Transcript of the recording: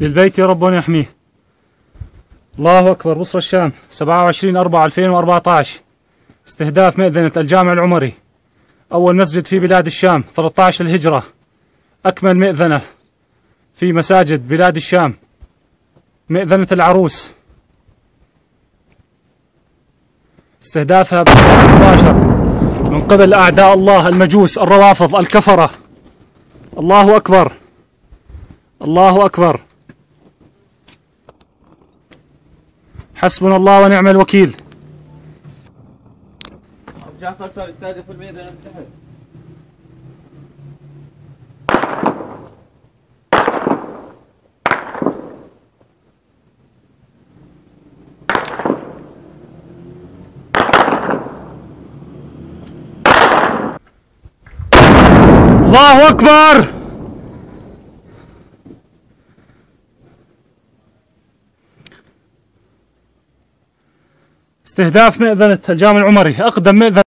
للبيت يا ربنا يحميه. الله أكبر. بصرة الشام. 27 4 2014 استهداف مئذنة الجامع العمري. أول مسجد في بلاد الشام. 13 الهجرة. أكمل مئذنة في مساجد بلاد الشام. مئذنة العروس. استهدافها مباشر من قبل أعداء الله المجوس الروافض الكفرة. الله أكبر. الله أكبر. حسبنا الله ونعم الوكيل. جعفر صار الميدان تحت الله أكبر. استهداف مئذنة الجامع العمري أقدم مئذنة